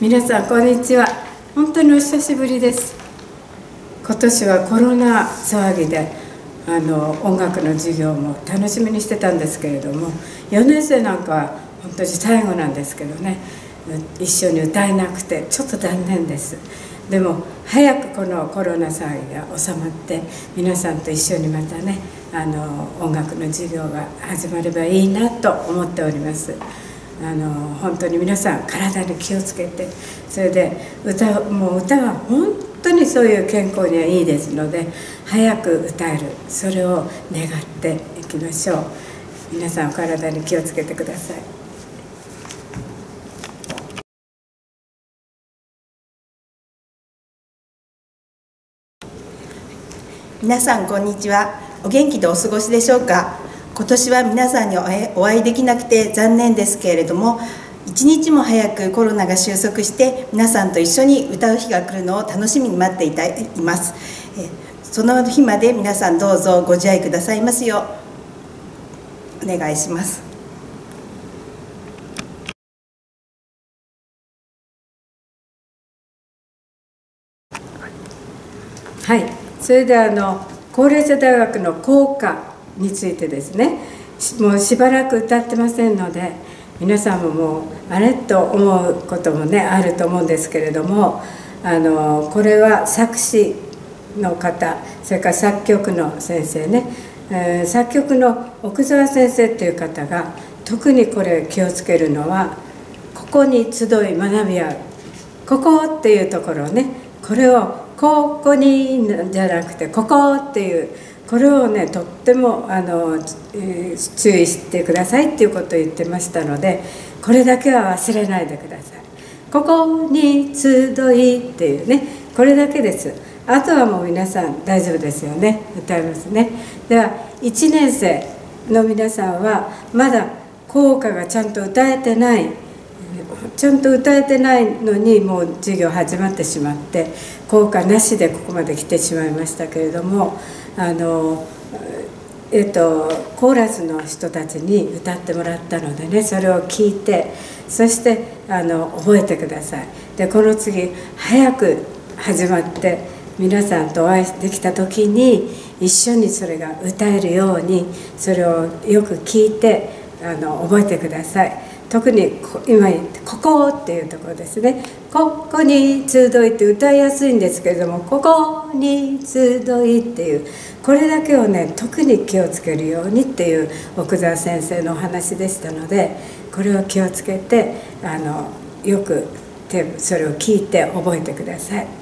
皆さんこんにちは。本当にお久しぶりです。今年はコロナ騒ぎであの音楽の授業も楽しみにしてたんですけれども4年生なんかは本当に最後なんですけどね。一緒に歌えなくてちょっと残念です。でも早くこのコロナ騒ぎが収まって皆さんと一緒にまたねあの音楽の授業が始まればいいなと思っております。あの本当に皆さん体に気をつけてそれで歌もう歌は本当にそういう健康にはいいですので早く歌える。それを願っていきましょう。皆さん体に気をつけてください。皆さんこんにちは。お元気でお過ごしでしょうか？今年は皆さんにお会いできなくて残念ですけれども一日も早くコロナが収束して皆さんと一緒に歌う日が来るのを楽しみに待っていたいます。その日まで皆さんどうぞご自愛くださいますようお願いします。はい。それであの高齢者大学の校歌。についてですね。もうしばらく歌ってませんので皆さんももうあれと思うこともねあると思うんですけれどもあのこれは作詞の方それから作曲の先生ね、えー、作曲の奥沢先生っていう方が特にこれ気をつけるのはここに集い学び合うここっていうところねこれをここにじゃなくてここっていうこれをねとってもあの、えー、注意してくださいっていうことを言ってましたのでこれだけは忘れないでください。ここに集いっていうねこれだけです。あとはもう皆さん大丈夫ですよね歌いますね。では1年生の皆さんはまだ効果がちゃんと歌えてないちゃんと歌えてないのにもう授業始まってしまって効果なしでここまで来てしまいましたけれどもあの、えっと、コーラスの人たちに歌ってもらったのでねそれを聞いてそしてあの覚えてください。でこの次早く始まって皆さんとお会いできた時に一緒にそれが歌えるようにそれをよく聞いてあの覚えてください。特に今言って「ここ」っていうところですね「ここに集い」って歌いやすいんですけれども「ここに集い」っていうこれだけをね特に気をつけるようにっていう奥沢先生のお話でしたのでこれを気をつけてあのよくそれを聞いて覚えてください。